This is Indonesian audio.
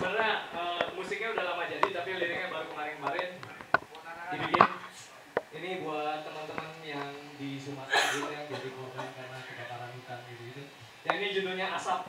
sebenarnya uh, musiknya udah lama jadi tapi liriknya baru kemarin-kemarin dibikin. Ini buat teman-teman yang di Sumatera gitu yang jadi korban karena kebakaran hutan gitu gitu yang ini judulnya asap.